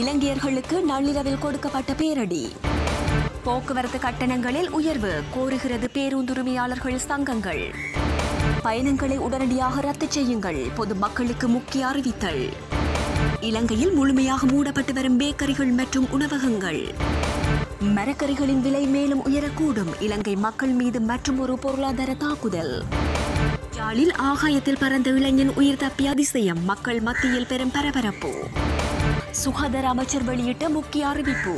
இலங்கையர்களுக்கு நள்ளிரவில் கொடுக்கப்பட்ட பேரடி. போக்குவரத்து கட்டணங்களில் உயர்வு கோருகிறது பேருந்துரிமையாளர்கள் சங்கங்கள். பயணங்களை உடனடியாக ரத்து செய்யுங்கள் பொதுமக்களுக்கு முக்கிய அறிவித்தல். இலங்கையில் முழுமையாக மூடப்பட்டு வரும் பேக்கரிகள் மற்றும் உணவகங்கள். மரக்கறிகளின் விலை மேலும் உயரக்கூடும் இலங்கை மக்கள் மீது மற்றும் ஒரு பொருளாதார தாக்குதல். யாழில் ஆகாயத்தில் பறந்த இளைஞன் உயிர் தப்பிய அதிசயம் மக்கள் மத்தியில் பெரும் பரபரப்பு. சுகாதார அமைச்சர் வெளியிட்ட முக்கிய அறிவிப்பு.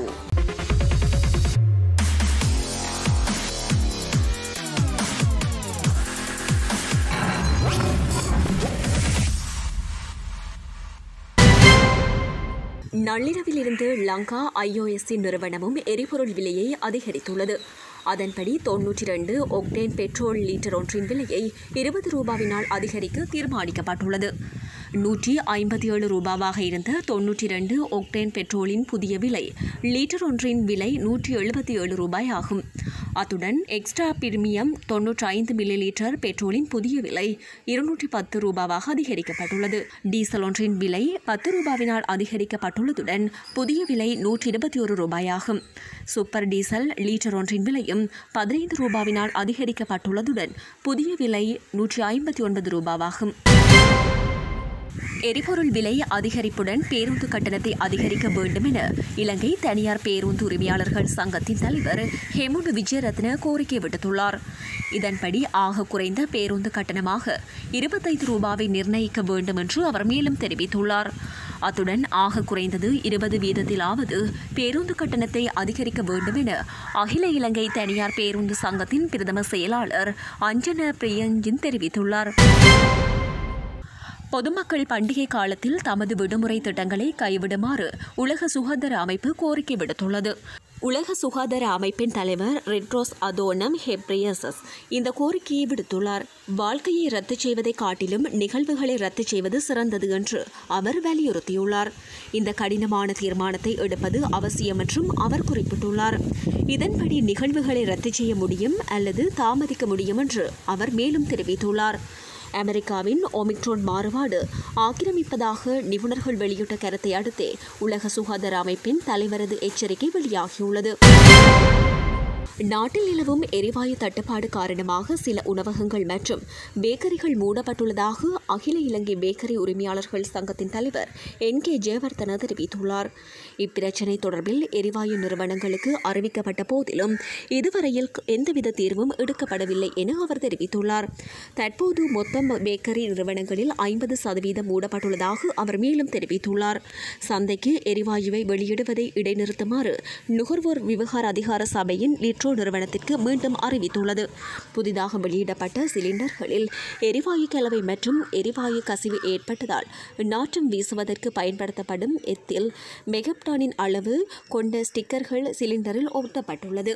நள்ளிரவில் இருந்து லங்கா ஐஓஎஸ்சி நிறுவனமும் எரிபொருள் விலையை அதிகரித்துள்ளது. அதன்படி தொன்னூற்றி ரெண்டு ஒக்டேன் பெட்ரோல் லீட்டர் ஒன்றின் விலையை இருபது ரூபாவினால் அதிகரிக்க தீர்மானிக்கப்பட்டுள்ளது. நூற்றி ஐம்பத்தி ஏழு ரூபாவாக இருந்த தொன்னூற்றி ரெண்டு ஒக்டேன் பெட்ரோலின் புதிய விலை லீட்டர் ஒன்றின் விலை நூற்றி எழுபத்தி ஏழு ரூபாய் ஆகும் அத்துடன் எக்ஸ்ட்ரா பிரிமியம் தொன்னூற்றி ஐந்து மில்லி லிட்டர் பெட்ரோலின் புதிய விலை இருநூற்றி பத்து ரூபாவாக அதிகரிக்கப்பட்டுள்ளது. டீசல் ஒன்றின் விலை பத்து ரூபாவினால் அதிகரிக்கப்பட்டுள்ளதுடன் புதிய விலை நூற்றி இருபத்தி ஒரு ரூபாயாகும். சூப்பர் டீசல் லீட்டர் ஒன்றின் விலையும் பதினைந்து ரூபாவினால் அதிகரிக்கப்பட்டுள்ளதுடன் புதிய விலை நூற்றி ஐம்பத்தி ஒன்பது ரூபாவாகும். எரிபொருள் விலை அதிகரிப்புடன் பேருந்து கட்டணத்தை அதிகரிக்க வேண்டும் என இலங்கை தனியார் பேருந்து உரிமையாளர்கள் சங்கத்தின் தலைவர் ஹெமுடு விஜயரத்ன கோரிக்கை விடுத்துள்ளார். இதன்படி ஆக குறைந்த பேருந்து கட்டணமாக இருபத்தைந்து ரூபாவை நிர்ணயிக்க வேண்டும் என்று அவர் மேலும் தெரிவித்துள்ளார். அத்துடன் ஆக குறைந்தது இருபது வீதத்திலாவது பேருந்து கட்டணத்தை அதிகரிக்க வேண்டும் என அகில இலங்கை தனியார் பேருந்து சங்கத்தின் பிரதம செயலாளர் அஞ்சன பிரியஞ்சின் தெரிவித்துள்ளார். பொதுமக்கள் பண்டிகை காலத்தில் தமது விடுமுறை திட்டங்களை கைவிடுமாறு உலக சுகாதார அமைப்பு கோரிக்கை விடுத்துள்ளது. உலக சுகாதார அமைப்பின் தலைவர் ரெட்ரோஸ் அதோனம் ஹெப்ரியசஸ் இந்த கோரிக்கையை விடுத்துள்ளார். வாழ்க்கையை ரத்து செய்வதை காட்டிலும் நிகழ்வுகளை ரத்து செய்வது சிறந்தது என்று அவர் வலியுறுத்தியுள்ளார். இந்த கடினமான தீர்மானத்தை எடுப்பது அவசியம் என்றும் அவர் குறிப்பிட்டுள்ளார். இதன்படி நிகழ்வுகளை ரத்து செய்ய முடியும் அல்லது தாமதிக்க முடியும் என்று அவர் மேலும் தெரிவித்துள்ளார். அமெரிக்காவின் ஒமிக்ரோன் மாறுபாடு ஆக்கிரமிப்பதாக நிபுணர்கள் வெளியிட்ட கருத்தை அடுத்தே உலக சுகாதார அமைப்பின் தலைவரது எச்சரிக்கை வெளியாகியுள்ளது. நாட்டில் நிலவும் எரிவாயு தட்டுப்பாடு காரணமாக சில உணவகங்கள் மற்றும் பேக்கரிகள் மூடப்பட்டுள்ளதாக அகில இலங்கை பேக்கரி உரிமையாளர்கள் சங்கத்தின் தலைவர் என் கே ஜெயவர்தன தெரிவித்துள்ளார். இப்பிரச்சினை தொடர்பில் எரிவாயு நிறுவனங்களுக்கு அறிவிக்கப்பட்ட போதிலும் இதுவரையில் எந்தவித தீர்வும் எடுக்கப்படவில்லை என அவர் தெரிவித்துள்ளார். தற்போது மொத்தம் பேக்கரி நிறுவனங்களில் ஐம்பது சதவீதம் மூடப்பட்டுள்ளதாக அவர் மேலும் தெரிவித்துள்ளார். சந்தைக்கு எரிவாயுவை வெளியிடுவதை இடைநிறுத்துமாறு நுகர்வோர் விவகார அதிகார சபையின் லிட்ரோ நிறுவனத்திற்கு மீண்டும் அறிவித்துள்ளது. புதிதாக வெளியிடப்பட்ட சிலிண்டர்களில் எரிவாயு கலவை மற்றும் எரிவாயு கசிவு ஏற்பட்டதால் நாற்றம் வீசுவதற்கு பயன்படுத்தப்படும் எத்தில் மெகப்டானின் அளவு கொண்ட ஸ்டிக்கர்கள் சிலிண்டரில் ஒட்டப்பட்டுள்ளது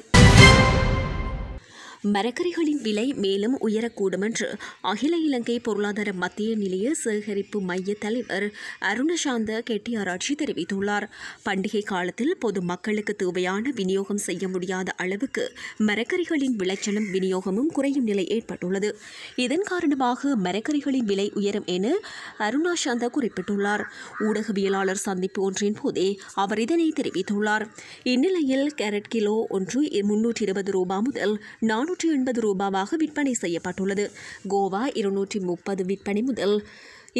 மரக்கறிகளின் விலை மேலும் உயரக்கூடும் என்று அகில இலங்கை பொருளாதார மத்திய நிலைய சேகரிப்பு மைய தலைவர் அருணசாந்த கெட்டியாராட்சி தெரிவித்துள்ளார். பண்டிகை காலத்தில் பொது மக்களுக்கு தேவையான விநியோகம் செய்ய முடியாத அளவுக்கு மரக்கறிகளின் விளைச்சலும் விநியோகமும் குறையும் நிலை ஏற்பட்டுள்ளது. இதன் காரணமாக மரக்கறிகளின் விலை உயரும் என அருணாசாந்த குறிப்பிட்டுள்ளார். ஊடகவியலாளர் சந்திப்பு ஒன்றின் போதே அவர் இதனை தெரிவித்துள்ளார். இந்நிலையில் கேரட் கிலோ ஒன்று முன்னூற்றி இருபது ரூபாய் முதல் நானூற்றி எண்பது ரூபாவாக விற்பனை செய்யப்பட்டுள்ளது. கோவா இருநூற்றி முப்பது விற்பனை முதல்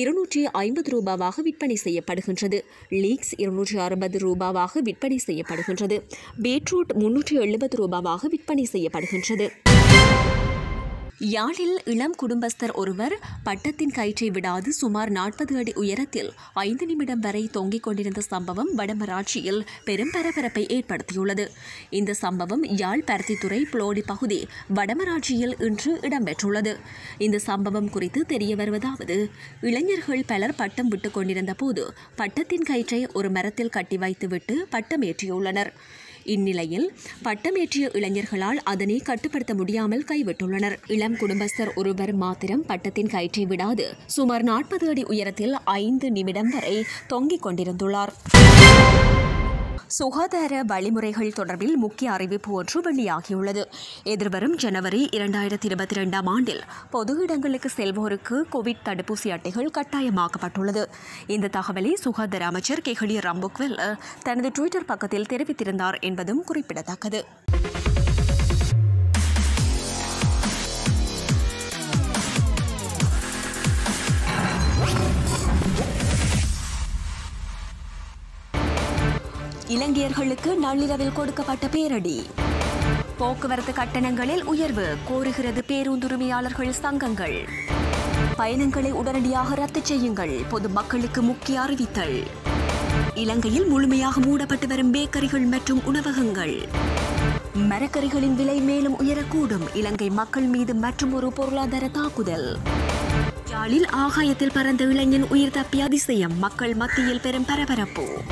இருநூற்றி ஐம்பது ரூபாவாக விற்பனை செய்யப்படுகின்றது. லீக்ஸ் இருநூற்றி அறுபது ரூபாவாக விற்பனை செய்யப்படுகின்றது. பீட்ரூட் முன்னூற்றி எழுபது ரூபாவாக விற்பனை செய்யப்படுகின்றது. யாழில் இளம் குடும்பஸ்தர் ஒருவர் பட்டத்தின் கயிற்றை விடாது சுமார் நாற்பது அடி உயரத்தில் ஐந்து நிமிடம் வரை தொங்கிக் கொண்டிருந்த சம்பவம் வடமராட்சியில் பெரும் பரபரப்பை ஏற்படுத்தியுள்ளது. இந்த சம்பவம் யாழ் பருத்தித்துறை புளோடி பகுதி வடமராட்சியில் இன்று இடம்பெற்றுள்ளது. இந்த சம்பவம் குறித்து தெரிய வருவதாவது இளைஞர்கள் பலர் பட்டம் விட்டுக் கொண்டிருந்த போது பட்டத்தின் கயிற்றை ஒரு மரத்தில் கட்டி வைத்துவிட்டு பட்டம் ஏற்றியுள்ளனர் இந்நிலையில் பட்டமேற்றிய இளைஞர்களால் அதனை கட்டுப்படுத்த முடியாமல் கைவிட்டுள்ளனர். இளம் குடும்பஸ்தர் ஒருவர் மாத்திரம் பட்டத்தின் கயிற்றை விடாது. சுமார் நாற்பது அடி உயரத்தில் ஐந்து நிமிடம் வரை தொங்கிக் கொண்டிருந்துள்ளார். சுகாதார வழிமுறைகள் தொடர்பில் முக்கிய அறிவிப்பு ஒன்று வெளியாகியுள்ளது எதிர்வரும் ஜனவரி இரண்டாயிரத்தி இருபத்தி ரெண்டாம் ஆண்டில் பொது இடங்களுக்கு செல்வோருக்கு கோவிட் தடுப்பூசி அட்டைகள் கட்டாயமாக்கப்பட்டுள்ளது. இந்த தகவலை சுகாதார அமைச்சர் கெஹலி ரம்புக்வெல் தனது ட்விட்டர் பக்கத்தில் தெரிவித்திருந்தார் என்பதும் குறிப்பிடத்தக்கது. இலங்கையர்களுக்கு நள்ளிரவில் கொடுக்கப்பட்ட பேரடி. போக்குவரத்து கட்டணங்களில் உயர்வு கோருகிறது பேருந்துரிமையாளர்கள் சங்கங்கள். பயணங்களை உடனடியாக ரத்து செய்யுங்கள் பொதுமக்களுக்கு முக்கிய அறிவித்தல். இலங்கையில் முழுமையாக மூடப்பட்டு வரும் பேக்கரிகள் மற்றும் உணவகங்கள். மரக்கறிகளின் விலை மேலும் உயரக்கூடும் இலங்கை மக்கள் மீது மற்றும் ஒரு பொருளாதார தாக்குதல். யாழில் ஆகாயத்தில் பறந்த இளைஞன் உயிர் தப்பிய அதிசயம் மக்கள் மத்தியில் பெரும் பரபரப்பு.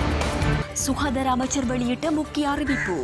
சுகாதார அமைச்சர் வெளியிட்ட முக்கிய அறிவிப்பு.